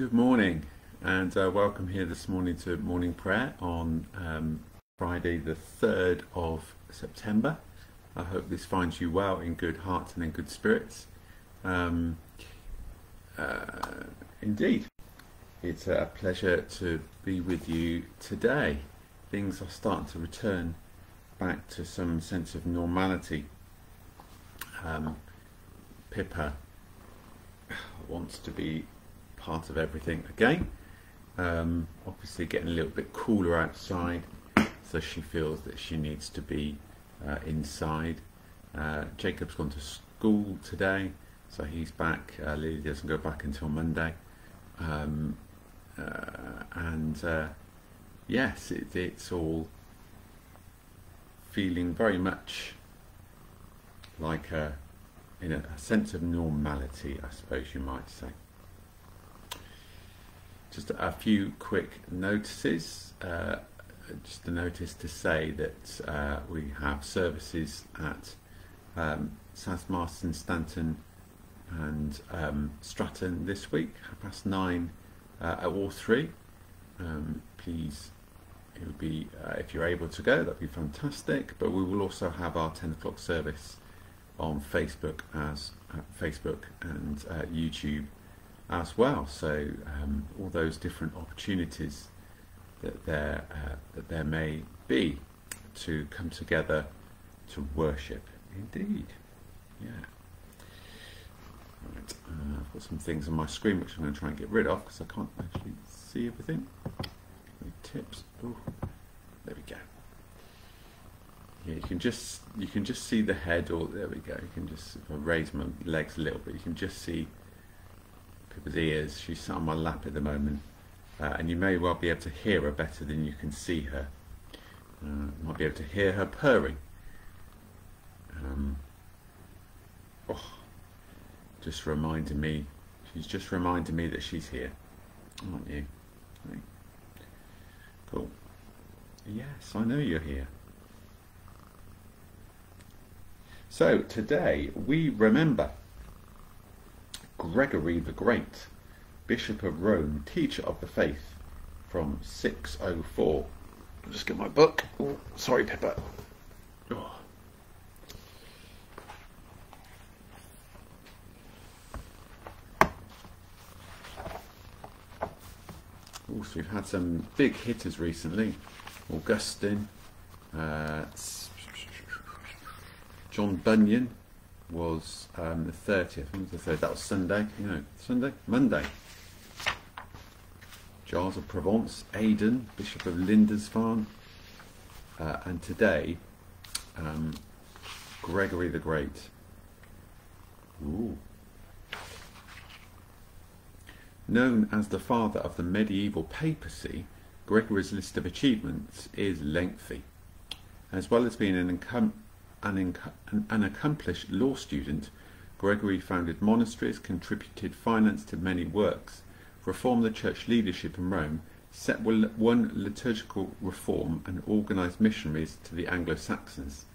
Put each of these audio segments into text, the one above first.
Good morning, and uh, welcome here this morning to morning prayer on um, Friday, the 3rd of September. I hope this finds you well in good heart and in good spirits. Um, uh, indeed, it's a pleasure to be with you today. Things are starting to return back to some sense of normality. Um, Pippa wants to be part of everything again. Um, obviously, getting a little bit cooler outside, so she feels that she needs to be uh, inside. Uh, Jacob's gone to school today, so he's back. Uh, Lily doesn't go back until Monday. Um, uh, and uh, yes, it, it's all feeling very much like a, in a, a sense of normality, I suppose you might say. Just a few quick notices. Uh, just a notice to say that uh, we have services at um, South Marston, Stanton, and um, Stratton this week, half past nine uh, at all three. Um, please, it would be uh, if you're able to go, that'd be fantastic. But we will also have our ten o'clock service on Facebook as uh, Facebook and uh, YouTube as well. So um, all those different opportunities that there uh, that there may be to come together to worship. Indeed, yeah. Right, uh, I've got some things on my screen which I'm going to try and get rid of because I can't actually see everything. Any tips? Oh, there we go. Yeah, you can just you can just see the head, or there we go. You can just if I raise my legs a little bit, you can just see Pippa's ears. She's sat on my lap at the moment, uh, and you may well be able to hear her better than you can see her. Uh, might be able to hear her purring. Um, oh, just reminding me. She's just reminding me that she's here, aren't you? Right. Cool. Yes, I know you're here. So today we remember Gregory the Great, Bishop of Rome, teacher of the faith, from 604. I'll just get my book. Oh, sorry, Pippa. Oh. Also, we've had some big hitters recently. Augustine, uh, John Bunyan was um, the 30th. When was the 30th? That was Sunday. No, Sunday? Monday. Giles of Provence, Aidan, Bishop of Lindisfarne, uh, and today, um, Gregory the Great. Ooh. Known as the father of the medieval papacy, Gregory's list of achievements is lengthy. As well as being an, incom- an, an accomplished law student, Gregory founded monasteries, contributed finance to many works, reformed the church leadership in Rome, set one liturgical reform, and organised missionaries to the Anglo-Saxons.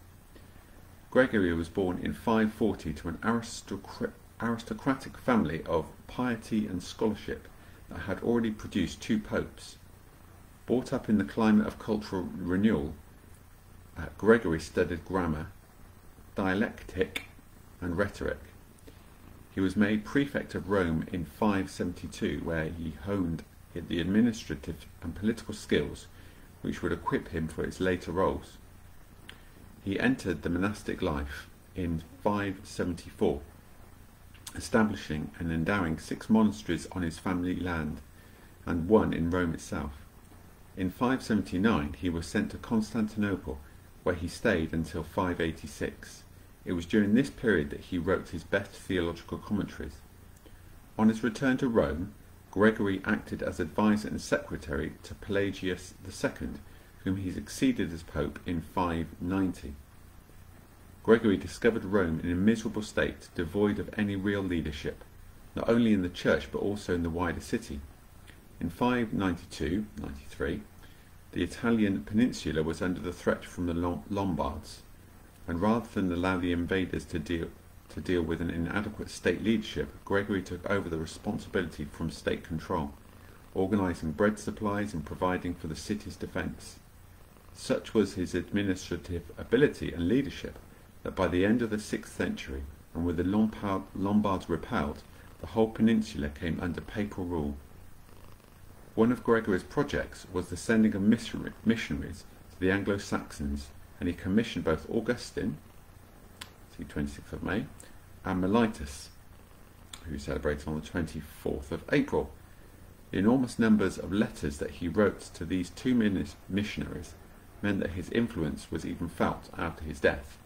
Gregory was born in 540 to an aristocrat- aristocratic family of piety and scholarship that had already produced two popes. Brought up in the climate of cultural renewal, uh, Gregory studied grammar, dialectic, and rhetoric. He was made prefect of Rome in 572, where he honed the administrative and political skills which would equip him for his later roles. He entered the monastic life in 574 establishing and endowing six monasteries on his family land and one in Rome itself. In 579 he was sent to Constantinople, where he stayed until 586. It was during this period that he wrote his best theological commentaries. On his return to Rome, Gregory acted as advisor and secretary to Pelagius II, whom he succeeded as pope in 590. Gregory discovered Rome in a miserable state, devoid of any real leadership, not only in the church but also in the wider city. In 592-93, the Italian peninsula was under the threat from the Lombards, and rather than allow the invaders to deal to deal with an inadequate state leadership, Gregory took over the responsibility from state control, organising bread supplies and providing for the city's defence. Such was his administrative ability and leadership that by the end of the 6th century, and with the Lombard, Lombards repelled, the whole peninsula came under papal rule. One of Gregory's projects was the sending of missionaries to the Anglo-Saxons, and he commissioned both Augustine, see 26th of May, and Mellitus, who celebrated on the 24th of April. The enormous numbers of letters that he wrote to these two missionaries meant that his influence was even felt after his death.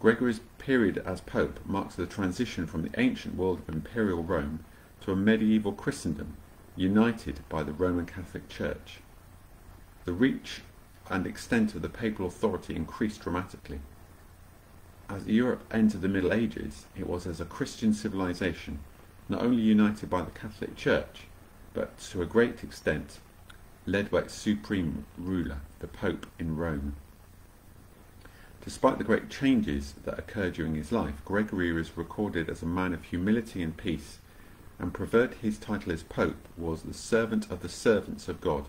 Gregory's period as Pope marks the transition from the ancient world of imperial Rome to a medieval Christendom united by the Roman Catholic Church. The reach and extent of the papal authority increased dramatically. As Europe entered the Middle Ages, it was as a Christian civilization, not only united by the Catholic Church, but to a great extent led by its supreme ruler, the Pope in Rome. Despite the great changes that occurred during his life, Gregory is recorded as a man of humility and peace and preferred his title as Pope was the servant of the servants of God.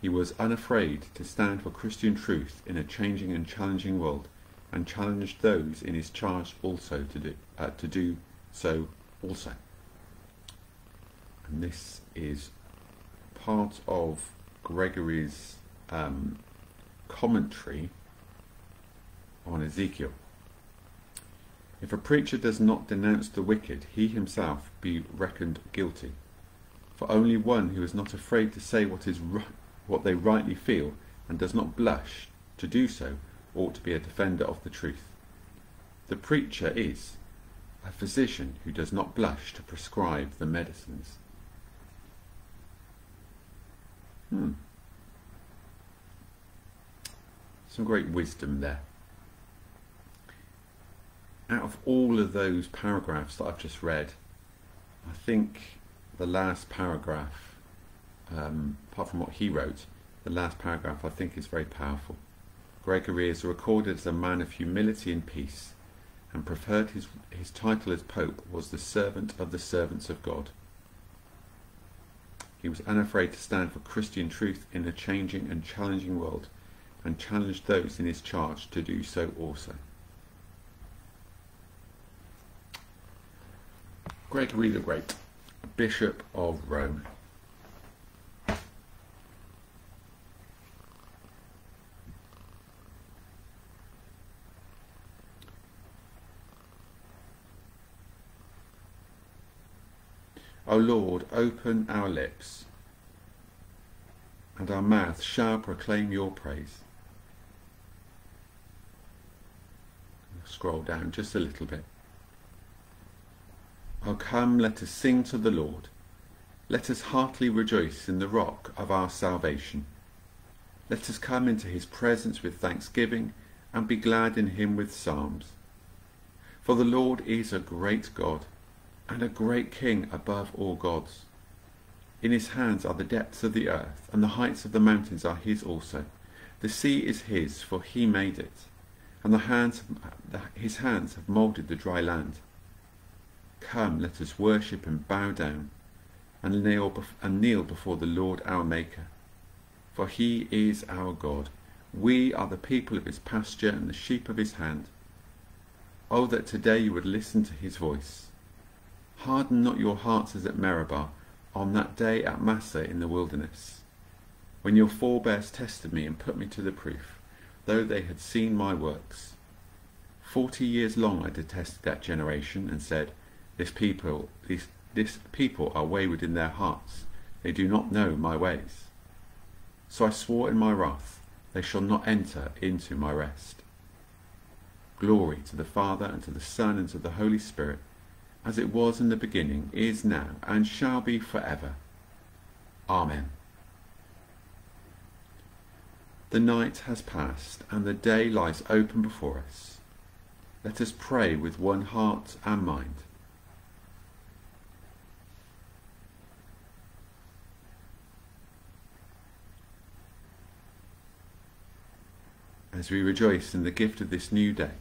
He was unafraid to stand for Christian truth in a changing and challenging world, and challenged those in his charge also to do, uh, to do so also. And this is part of Gregory's um, commentary on Ezekiel. If a preacher does not denounce the wicked, he himself be reckoned guilty. For only one who is not afraid to say what is what they rightly feel and does not blush to do so ought to be a defender of the truth. The preacher is a physician who does not blush to prescribe the medicines. Hmm. Some great wisdom there out of all of those paragraphs that I've just read, I think the last paragraph, um, apart from what he wrote, the last paragraph I think is very powerful. Gregory is recorded as a man of humility and peace, and preferred his, his title as Pope was the servant of the servants of God. He was unafraid to stand for Christian truth in a changing and challenging world, and challenged those in his charge to do so also. Gregory the Great, Bishop of Rome. O Lord, open our lips, and our mouth shall proclaim your praise. Scroll down just a little bit. O come, let us sing to the Lord. Let us heartily rejoice in the rock of our salvation. Let us come into his presence with thanksgiving and be glad in him with psalms. For the Lord is a great God and a great King above all gods. In his hands are the depths of the earth, and the heights of the mountains are his also. The sea is his, for he made it, and the hands, his hands have moulded the dry land. Come, let us worship and bow down, and kneel, and kneel before the Lord our Maker. For he is our God. We are the people of his pasture and the sheep of his hand. Oh, that today you would listen to his voice. Harden not your hearts as at Meribah, on that day at Massah in the wilderness, when your forebears tested me and put me to the proof, though they had seen my works. Forty years long I detested that generation, and said, this people, this, this people are wayward in their hearts. They do not know my ways. So I swore in my wrath, they shall not enter into my rest. Glory to the Father, and to the Son, and to the Holy Spirit, as it was in the beginning, is now, and shall be for ever. Amen. The night has passed, and the day lies open before us. Let us pray with one heart and mind. as we rejoice in the gift of this new day,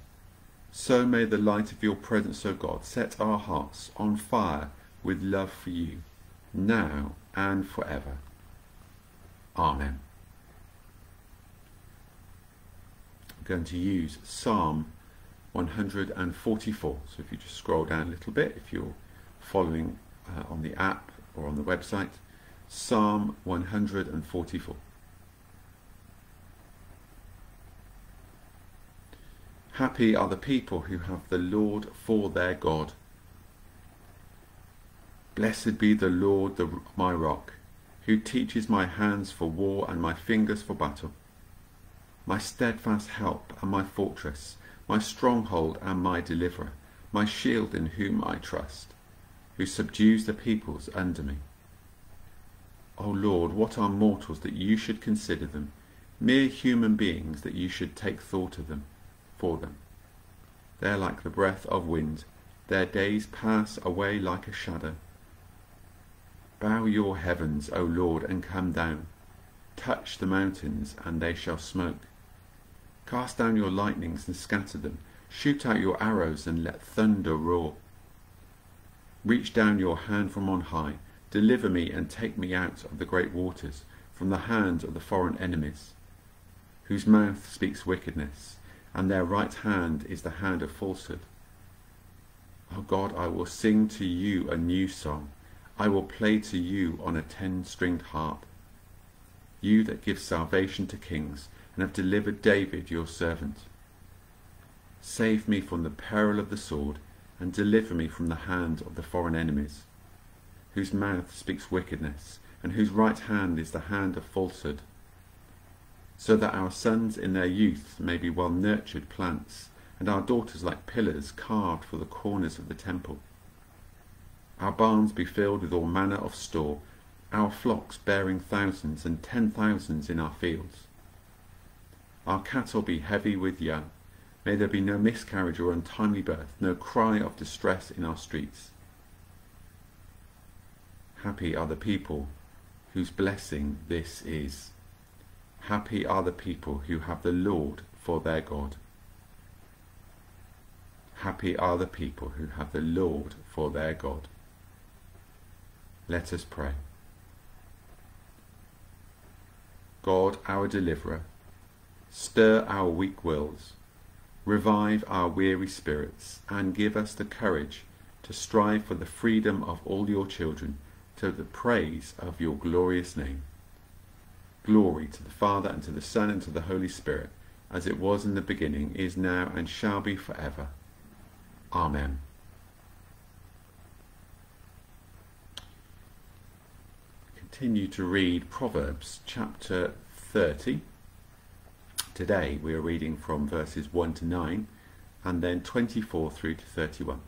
So may the light of your presence, O God, set our hearts on fire with love for you, now and forever. Amen. I'm going to use Psalm 144. So if you just scroll down a little bit, if you're following uh, on the app or on the website, Psalm 144. Happy are the people who have the Lord for their God. Blessed be the Lord, the, my rock, who teaches my hands for war and my fingers for battle. My steadfast help and my fortress, my stronghold and my deliverer, my shield in whom I trust, who subdues the peoples under me. O Lord, what are mortals that you should consider them, mere human beings that you should take thought of them, for them? They are like the breath of wind, their days pass away like a shadow. Bow your heavens, O Lord, and come down. Touch the mountains, and they shall smoke. Cast down your lightnings and scatter them. Shoot out your arrows and let thunder roar. Reach down your hand from on high. Deliver me and take me out of the great waters, from the hand of the foreign enemies, whose mouth speaks wickedness, and their right hand is the hand of falsehood. O God, I will sing to you a new song. I will play to you on a ten-stringed harp. You that give salvation to kings, and have delivered David your servant. Save me from the peril of the sword, and deliver me from the hand of the foreign enemies, whose mouth speaks wickedness, and whose right hand is the hand of falsehood, so that our sons in their youth may be well nurtured plants, and our daughters like pillars carved for the corners of the temple our barns be filled with all manner of store, our flocks bearing thousands and ten thousands in our fields. Our cattle be heavy with young. May there be no miscarriage or untimely birth, no cry of distress in our streets. Happy are the people whose blessing this is. Happy are the people who have the Lord for their God. Happy are the people who have the Lord for their God. Let us pray. God, our deliverer, stir our weak wills, revive our weary spirits, and give us the courage to strive for the freedom of all your children to the praise of your glorious name. Glory to the Father, and to the Son, and to the Holy Spirit, as it was in the beginning, is now, and shall be forever. Amen. continue to read Proverbs chapter 30. Today we are reading from verses 1 to 9 and then 24 through to 31.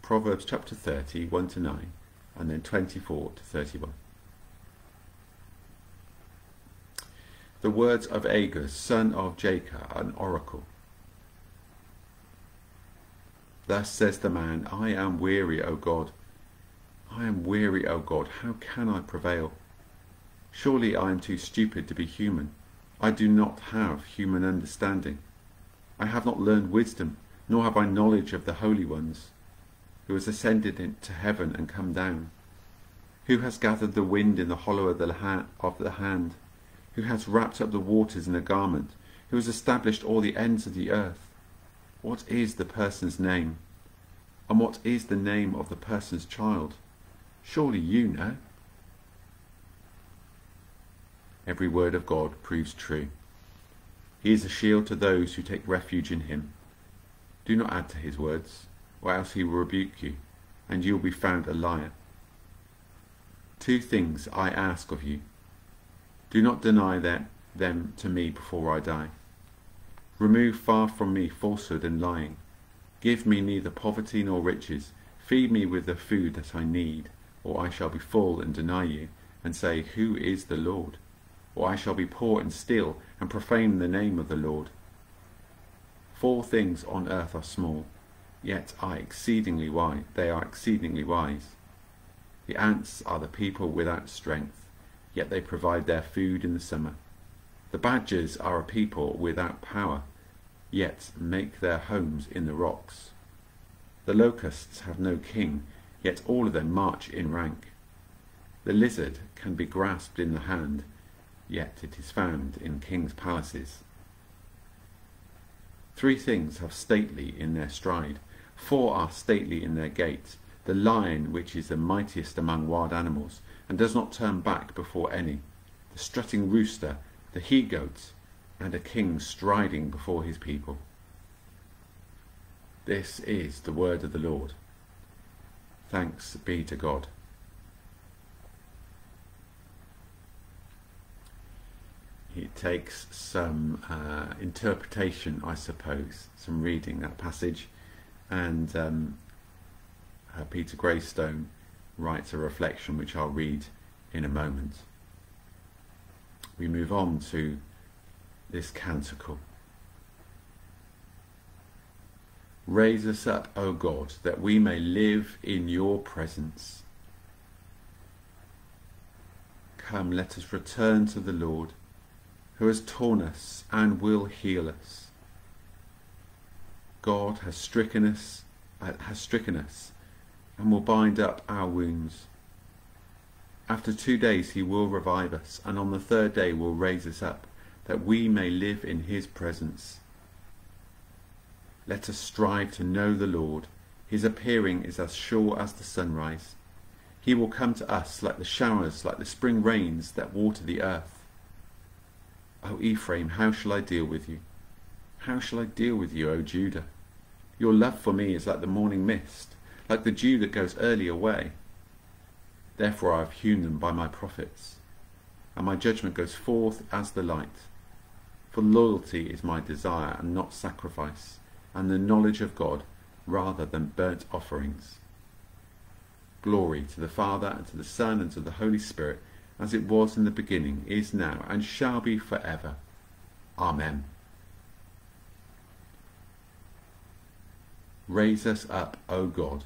Proverbs chapter 30, 1 to 9 and then 24 to 31. The words of Agur, son of Jakeh, an oracle. Thus says the man, I am weary, O God I am weary, O God, how can I prevail? Surely I am too stupid to be human. I do not have human understanding. I have not learned wisdom, nor have I knowledge of the holy ones, who has ascended into heaven and come down, who has gathered the wind in the hollow of the hand, who has wrapped up the waters in a garment, who has established all the ends of the earth. What is the person's name? And what is the name of the person's child? Surely you know. Every word of God proves true. He is a shield to those who take refuge in him. Do not add to his words, or else he will rebuke you, and you will be found a liar. Two things I ask of you. Do not deny them, them to me before I die. Remove far from me falsehood and lying. Give me neither poverty nor riches. Feed me with the food that I need or I shall be full and deny you, and say, Who is the Lord? Or I shall be poor and steal, and profane the name of the Lord. Four things on earth are small, yet are exceedingly wise. They are exceedingly wise. The ants are the people without strength, yet they provide their food in the summer. The badgers are a people without power, yet make their homes in the rocks. The locusts have no king, yet all of them march in rank. The lizard can be grasped in the hand, yet it is found in kings' palaces. Three things have stately in their stride, four are stately in their gait, the lion which is the mightiest among wild animals, and does not turn back before any, the strutting rooster, the he goats, and a king striding before his people. This is the word of the Lord. Thanks be to God. It takes some uh, interpretation, I suppose, some reading that passage, and um, uh, Peter Graystone writes a reflection which I'll read in a moment. We move on to this canticle. Raise us up, O God, that we may live in your presence. Come, let us return to the Lord, who has torn us and will heal us. God has stricken us, uh, has stricken us, and will bind up our wounds. After two days he will revive us, and on the third day will raise us up, that we may live in his presence. Let us strive to know the Lord. His appearing is as sure as the sunrise. He will come to us like the showers, like the spring rains that water the earth. O Ephraim, how shall I deal with you? How shall I deal with you, O Judah? Your love for me is like the morning mist, like the dew that goes early away. Therefore I have hewn them by my prophets, and my judgment goes forth as the light. For loyalty is my desire, and not sacrifice and the knowledge of God rather than burnt offerings. Glory to the Father, and to the Son, and to the Holy Spirit, as it was in the beginning, is now, and shall be for ever. Amen. Raise us up, O God,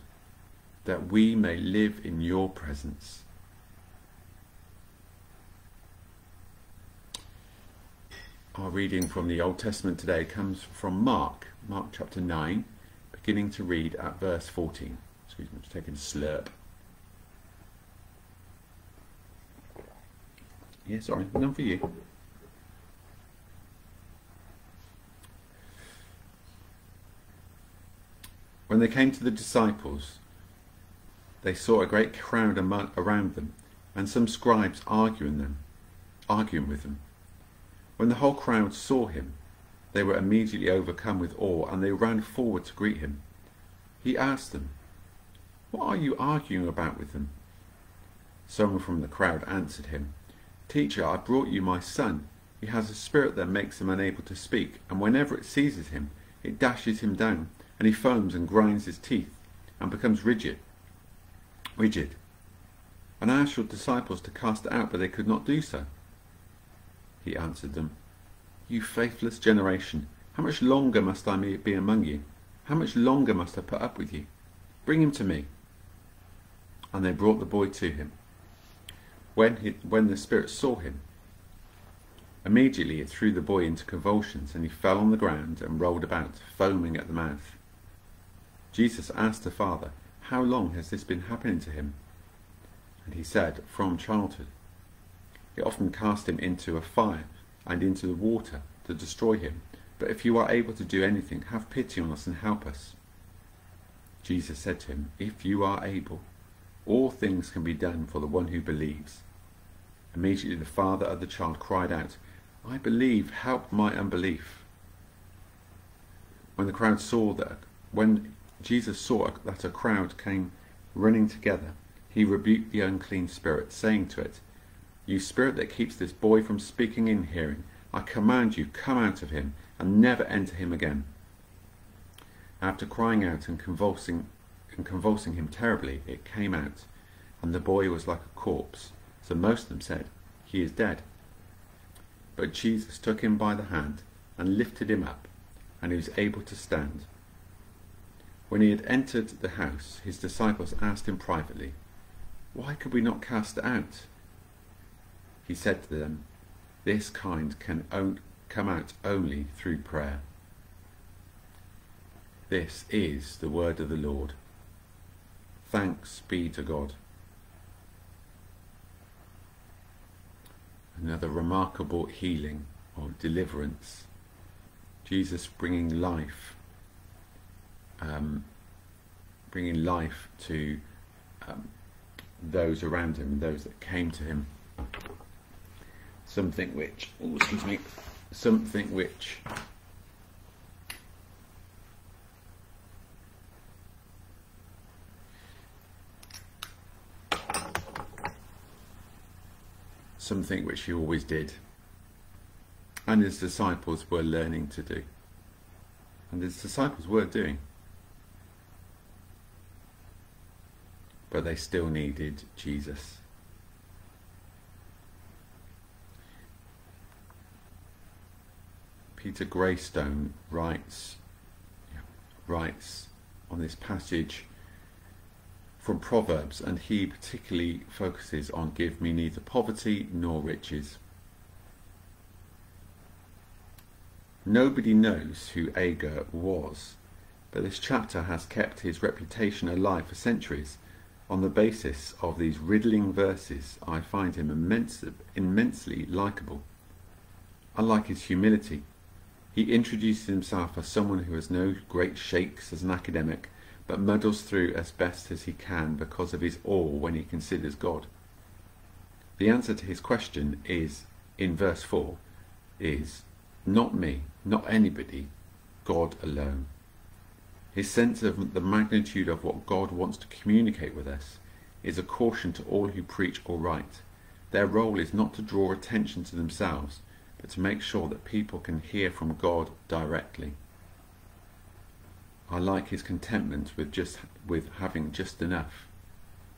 that we may live in your presence. Our reading from the Old Testament today comes from Mark, Mark chapter 9, beginning to read at verse 14. Excuse me, I'm just taking a slurp. Yeah, sorry, none for you. When they came to the disciples, they saw a great crowd around them, and some scribes arguing them, arguing with them. When the whole crowd saw him, they were immediately overcome with awe, and they ran forward to greet him. He asked them, What are you arguing about with them? Someone from the crowd answered him, Teacher, I brought you my son. He has a spirit that makes him unable to speak, and whenever it seizes him, it dashes him down, and he foams and grinds his teeth, and becomes rigid. Rigid. And I asked your disciples to cast it out, but they could not do so. He answered them, You faithless generation, how much longer must I be among you? How much longer must I put up with you? Bring him to me. And they brought the boy to him. When, he, when the spirit saw him, immediately it threw the boy into convulsions, and he fell on the ground and rolled about, foaming at the mouth. Jesus asked the father, How long has this been happening to him? And he said, From childhood. It often cast him into a fire and into the water to destroy him. But if you are able to do anything, have pity on us and help us. Jesus said to him, If you are able, all things can be done for the one who believes. Immediately the father of the child cried out, I believe, help my unbelief. When the crowd saw that, when Jesus saw that a crowd came running together, he rebuked the unclean spirit, saying to it, you spirit that keeps this boy from speaking in hearing, I command you, come out of him, and never enter him again. After crying out and convulsing, and convulsing him terribly, it came out, and the boy was like a corpse. So most of them said, He is dead. But Jesus took him by the hand and lifted him up, and he was able to stand. When he had entered the house, his disciples asked him privately, Why could we not cast out? He said to them, This kind can come out only through prayer. This is the word of the Lord. Thanks be to God. Another remarkable healing or deliverance. Jesus bringing life, um, bringing life to um, those around him, those that came to him. Something which, oh, excuse me, something which something which he always did and his disciples were learning to do and his disciples were doing but they still needed Jesus Peter Graystone writes writes on this passage from Proverbs, and he particularly focuses on give me neither poverty nor riches. Nobody knows who Agur was, but this chapter has kept his reputation alive for centuries. On the basis of these riddling verses, I find him immense, immensely likable. Unlike his humility, he introduces himself as someone who has no great shakes as an academic, but muddles through as best as he can because of his awe when he considers God. The answer to his question is, in verse 4, is not me, not anybody, God alone. His sense of the magnitude of what God wants to communicate with us is a caution to all who preach or write. Their role is not to draw attention to themselves, but to make sure that people can hear from God directly. I like his contentment with just with having just enough.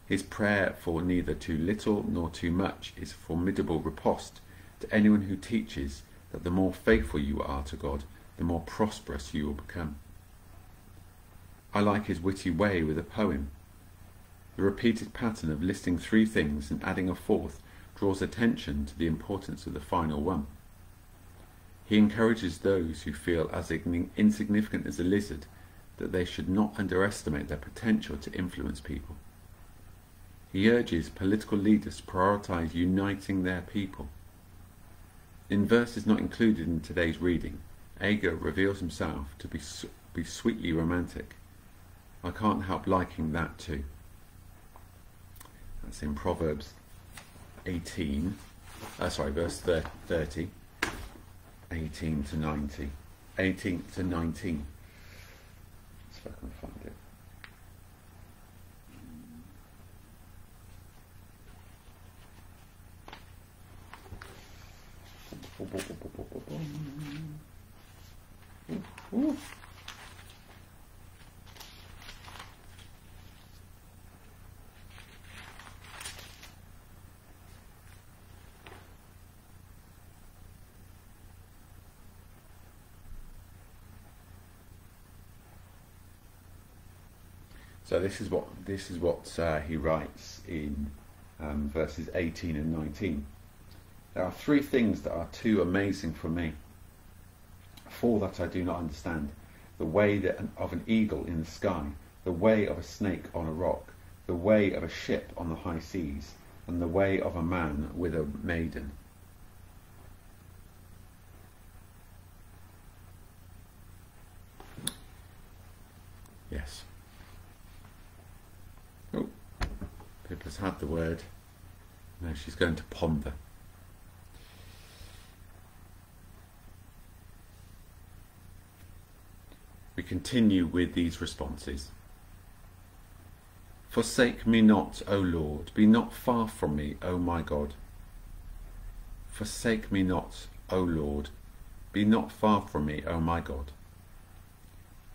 His prayer for neither too little nor too much is a formidable riposte to anyone who teaches that the more faithful you are to God, the more prosperous you will become. I like his witty way with a poem. The repeated pattern of listing three things and adding a fourth draws attention to the importance of the final one. He encourages those who feel as insignificant as a lizard that they should not underestimate their potential to influence people. He urges political leaders to prioritize uniting their people. In verses not included in today's reading, Agur reveals himself to be, be sweetly romantic. I can't help liking that too. That's in Proverbs 18, uh, sorry, verse 30. 18 to 90. 18 to 19. Let's see if I can find it. Ooh, ooh. So this is what this is what uh, he writes in um, verses 18 and 19. There are three things that are too amazing for me. Four that I do not understand: the way that, of an eagle in the sky, the way of a snake on a rock, the way of a ship on the high seas, and the way of a man with a maiden. Yes. Had the word. Now she's going to ponder. We continue with these responses. Forsake me not, O Lord, be not far from me, O my God. Forsake me not, O Lord, be not far from me, O my God.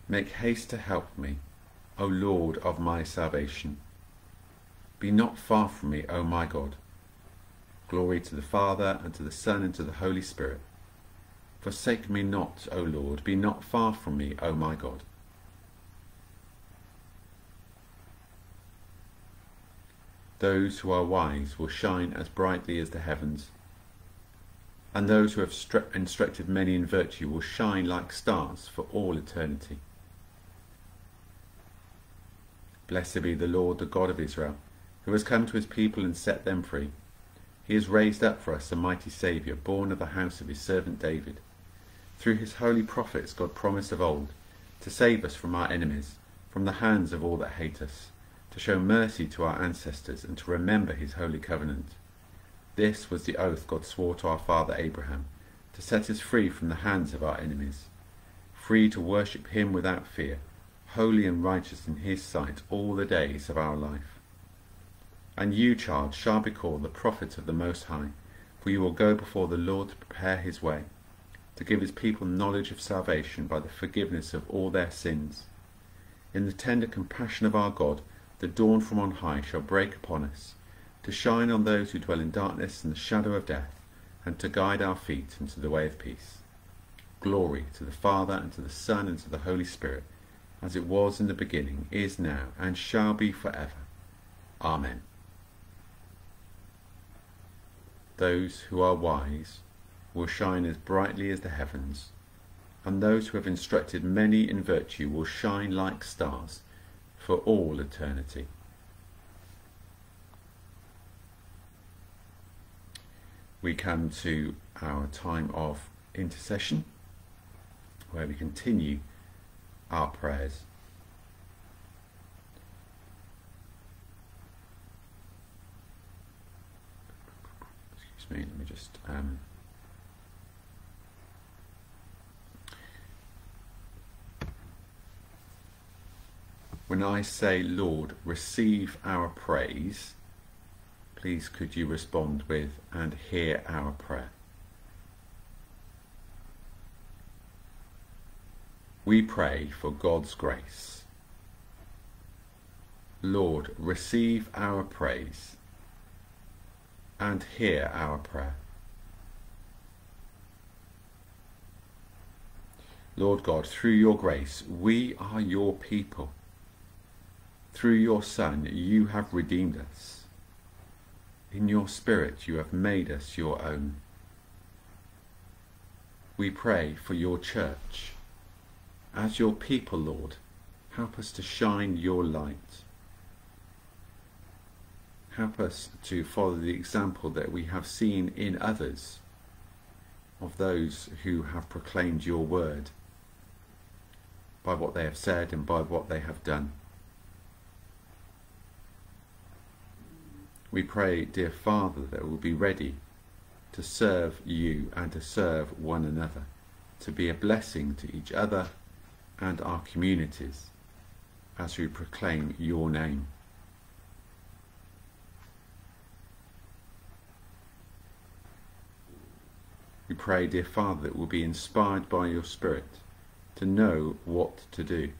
Make haste to help me, O Lord of my salvation. Be not far from me, O my God. Glory to the Father, and to the Son, and to the Holy Spirit. Forsake me not, O Lord, be not far from me, O my God. Those who are wise will shine as brightly as the heavens, and those who have instructed many in virtue will shine like stars for all eternity. Blessed be the Lord, the God of Israel, who has come to his people and set them free. He has raised up for us a mighty Saviour, born of the house of his servant David. Through his holy prophets God promised of old to save us from our enemies, from the hands of all that hate us, to show mercy to our ancestors, and to remember his holy covenant. This was the oath God swore to our father Abraham, to set us free from the hands of our enemies, free to worship him without fear, holy and righteous in his sight all the days of our life. And you, child, shall be called the prophet of the Most High, for you will go before the Lord to prepare his way, to give his people knowledge of salvation by the forgiveness of all their sins. In the tender compassion of our God, the dawn from on high shall break upon us, to shine on those who dwell in darkness and the shadow of death, and to guide our feet into the way of peace. Glory to the Father, and to the Son, and to the Holy Spirit, as it was in the beginning, is now, and shall be for ever. Amen. Those who are wise will shine as brightly as the heavens, and those who have instructed many in virtue will shine like stars for all eternity. We come to our time of intercession, where we continue our prayers. Excuse me, let me just. Um, when I say, Lord, receive our praise, please could you respond with, and hear our prayer. We pray for God's grace. Lord, receive our praise and hear our prayer. Lord God, through your grace, we are your people. Through your Son, you have redeemed us. In your Spirit, you have made us your own. We pray for your church. As your people, Lord, help us to shine your light. Help us to follow the example that we have seen in others of those who have proclaimed your word by what they have said and by what they have done. We pray, dear Father, that we'll be ready to serve you and to serve one another, to be a blessing to each other and our communities as we proclaim your name. We pray, dear Father, that we'll be inspired by your Spirit to know what to do.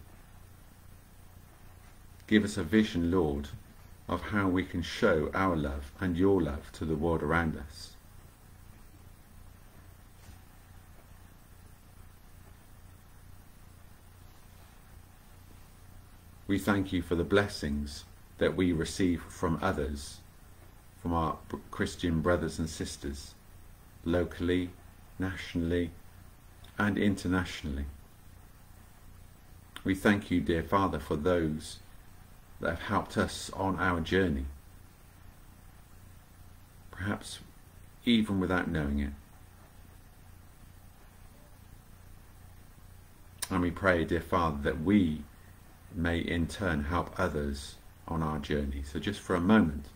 Give us a vision, Lord, of how we can show our love and your love to the world around us. We thank you for the blessings that we receive from others, from our Christian brothers and sisters, locally, nationally, and internationally. We thank you, dear Father, for those that have helped us on our journey, perhaps even without knowing it. And we pray, dear Father, that we may in turn help others on our journey. So just for a moment,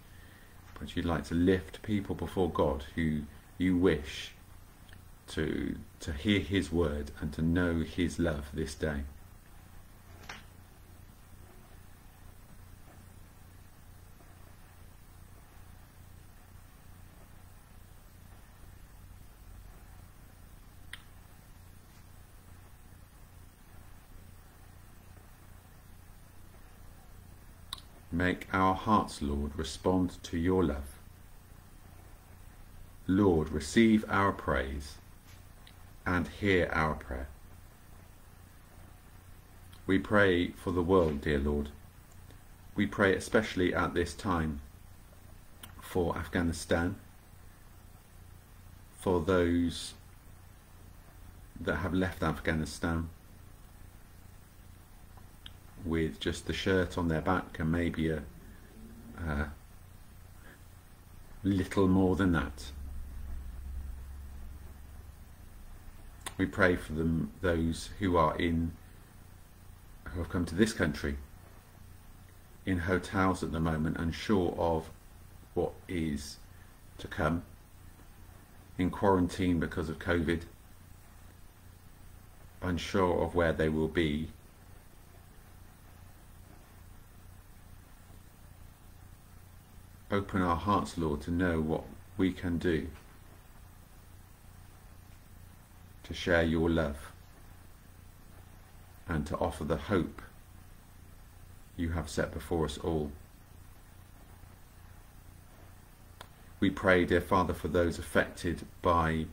but you'd like to lift people before God who you wish to to hear his word and to know his love this day. Make our hearts, Lord, respond to your love. Lord, receive our praise and hear our prayer. We pray for the world, dear Lord. We pray especially at this time for Afghanistan, for those that have left Afghanistan, with just the shirt on their back and maybe a, a little more than that. We pray for them, those who are in, who have come to this country, in hotels at the moment, unsure of what is to come, in quarantine because of COVID, unsure of where they will be. Open our hearts, Lord, to know what we can do to share your love and to offer the hope you have set before us all. We pray, dear Father, for those affected by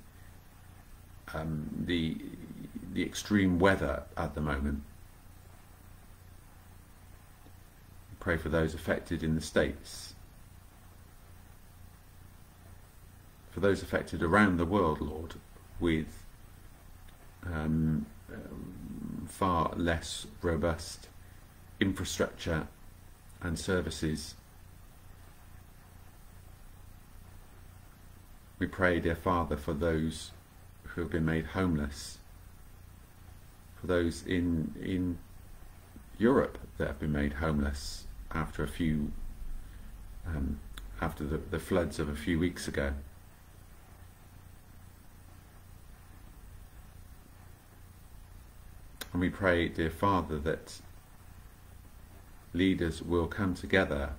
um, the the extreme weather at the moment. We pray for those affected in the states, for those affected around the world, Lord, with um, um, far less robust infrastructure and services. We pray, dear Father, for those who have been made homeless, for those in in Europe that have been made homeless after a few um, after the, the floods of a few weeks ago. And we pray, dear Father, that leaders will come together.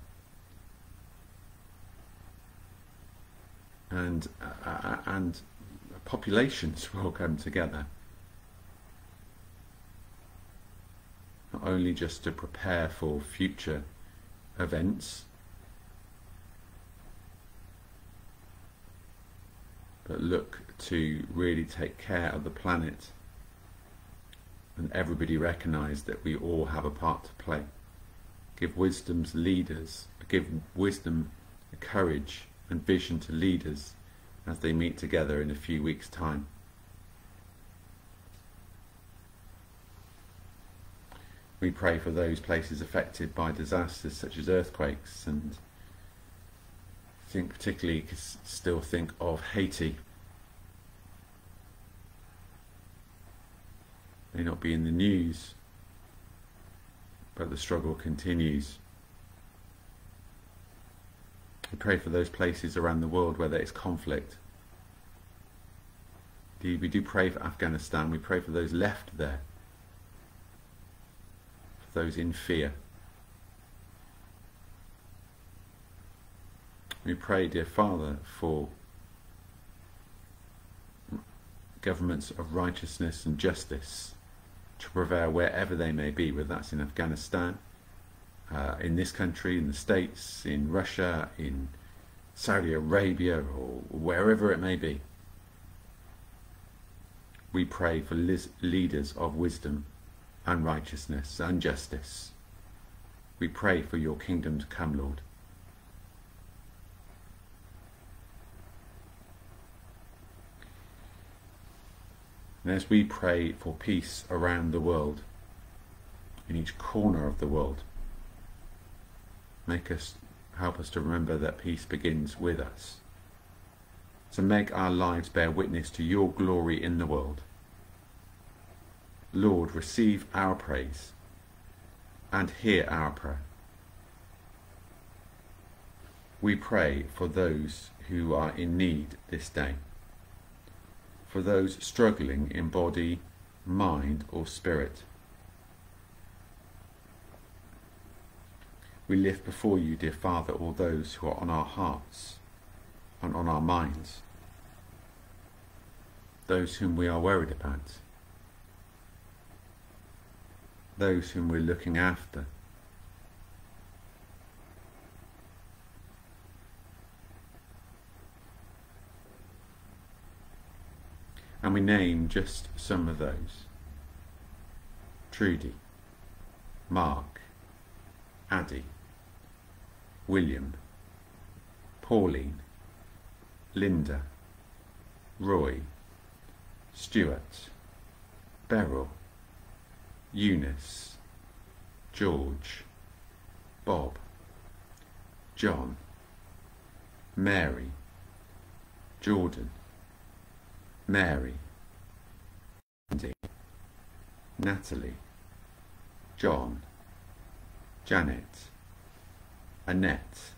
And uh, uh, and populations will come together. Not only just to prepare for future events but look to really take care of the planet and everybody recognise that we all have a part to play. Give wisdom's leaders, give wisdom, courage and vision to leaders as they meet together in a few weeks' time. We pray for those places affected by disasters such as earthquakes and think particularly still think of Haiti may not be in the news, but the struggle continues. We pray for those places around the world where there is conflict. We do pray for Afghanistan. We pray for those left there, for those in fear. We pray, dear Father, for governments of righteousness and justice to prevail wherever they may be, whether that's in Afghanistan, uh, in this country, in the States, in Russia, in Saudi Arabia, or wherever it may be. We pray for leaders of wisdom and righteousness and justice. We pray for your kingdom to come, Lord. And as we pray for peace around the world, in each corner of the world, make us help us to remember that peace begins with us. So make our lives bear witness to your glory in the world. Lord, receive our praise and hear our prayer. We pray for those who are in need this day for those struggling in body, mind or spirit. We lift before you, dear Father, all those who are on our hearts and on our minds, those whom we are worried about, those whom we're looking after, and we name just some of those. Trudy, Mark, Addie, William, Pauline, Linda, Roy, Stuart, Beryl, Eunice, George, Bob, John, Mary, Jordan, Mary, Andy, Natalie, John, Janet, Annette,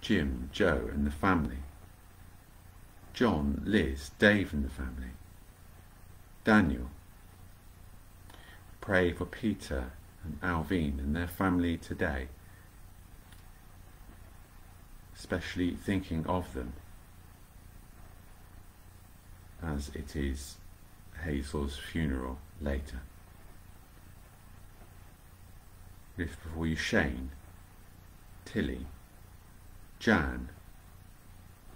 Jim, Joe and the family, John, Liz, Dave and the family, Daniel. Pray for Peter and Alvin and their family today, especially thinking of them as it is Hazel's funeral later. Lift before you Shane, Tilly, Jan,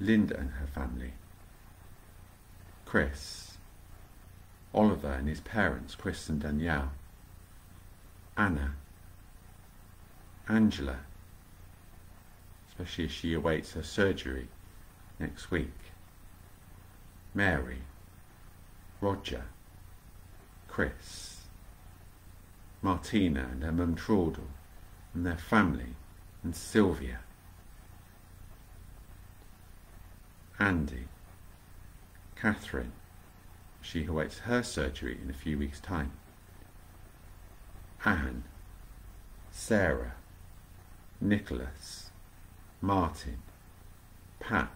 Linda and her family, Chris, Oliver and his parents, Chris and Danielle, Anna, Angela, especially as she awaits her surgery next week, Mary, Roger, Chris, Martina and her mum Traudel and their family, and Sylvia, Andy, Catherine, she awaits her surgery in a few weeks' time, Anne, Sarah, Nicholas, Martin, Pat,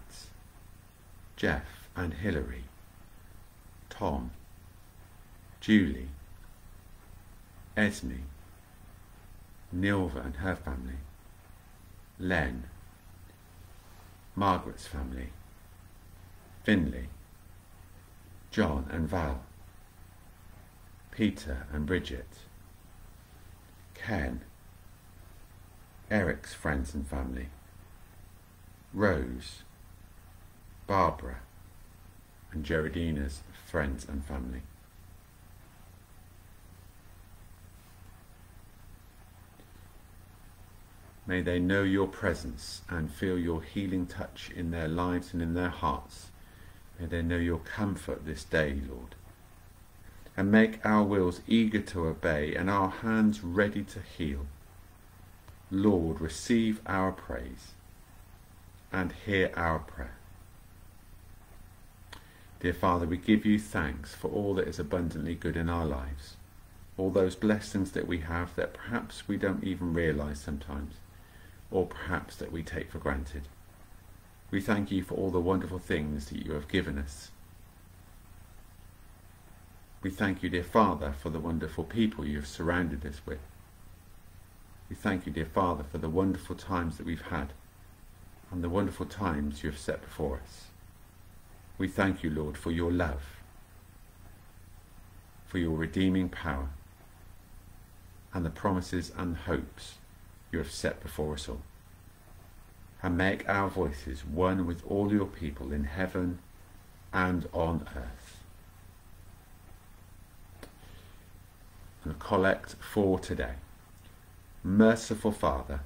Jeff and Hilary, Tom, Julie, Esme, Nilva and her family, Len, Margaret's family, Finley, John and Val, Peter and Bridget, Ken, Eric's friends and family, Rose, Barbara, and Geraldina's friends and family. May they know your presence and feel your healing touch in their lives and in their hearts. May they know your comfort this day, Lord. And make our wills eager to obey and our hands ready to heal. Lord, receive our praise and hear our prayer. Dear Father, we give you thanks for all that is abundantly good in our lives, all those blessings that we have that perhaps we don't even realize sometimes, or perhaps that we take for granted. We thank you for all the wonderful things that you have given us. We thank you, dear Father, for the wonderful people you have surrounded us with. We thank you, dear Father, for the wonderful times that we've had and the wonderful times you have set before us. We thank you, Lord, for your love, for your redeeming power, and the promises and hopes you have set before us all. And make our voices one with all your people in heaven and on earth. And collect for today. Merciful Father,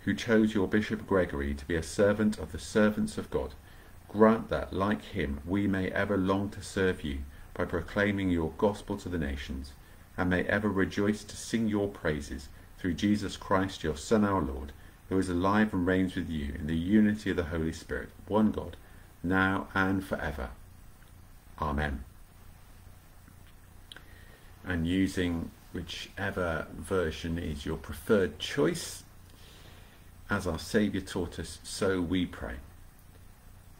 who chose your Bishop Gregory to be a servant of the servants of God, grant that, like him, we may ever long to serve you by proclaiming your gospel to the nations, and may ever rejoice to sing your praises through Jesus Christ, your Son, our Lord, who is alive and reigns with you in the unity of the Holy Spirit, one God, now and forever. Amen. And using whichever version is your preferred choice, as our Saviour taught us, so we pray.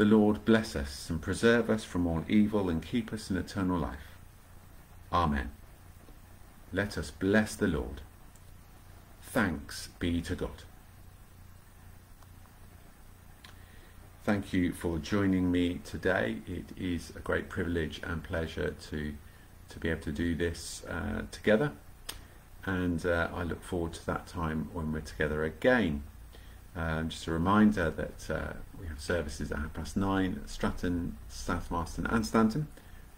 The Lord bless us and preserve us from all evil and keep us in eternal life. Amen. Let us bless the Lord. Thanks be to God. Thank you for joining me today. It is a great privilege and pleasure to, to be able to do this uh, together. and uh, I look forward to that time when we're together again. Um, just a reminder that uh, we have services at half past nine at Stratton, South Marston, and Stanton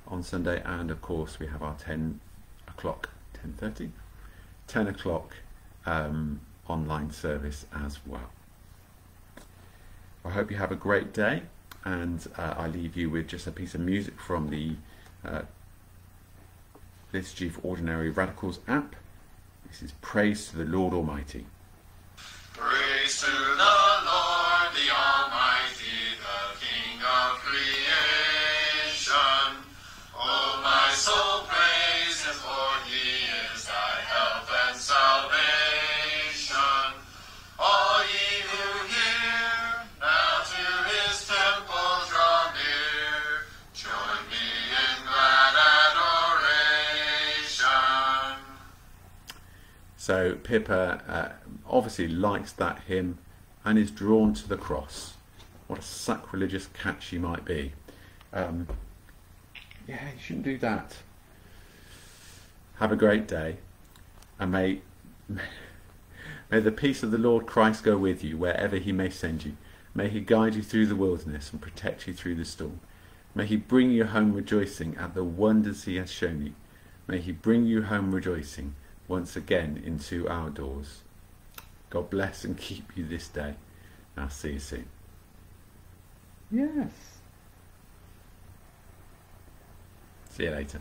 on Sunday, and of course we have our 10 o'clock, 10:30, 10 o'clock um, online service as well. I hope you have a great day, and uh, I leave you with just a piece of music from the uh, Liturgy for Ordinary Radicals app. This is Praise to the Lord Almighty. Praise to So Pippa uh, obviously likes that hymn and is drawn to the cross. What a sacrilegious cat she might be. Um, yeah, you shouldn't do that. Have a great day, and may may the peace of the Lord Christ go with you wherever He may send you. May He guide you through the wilderness and protect you through the storm. May He bring you home rejoicing at the wonders He has shown you. May He bring you home rejoicing once again into our doors. God bless and keep you this day. I'll see you soon. Yes. See you later.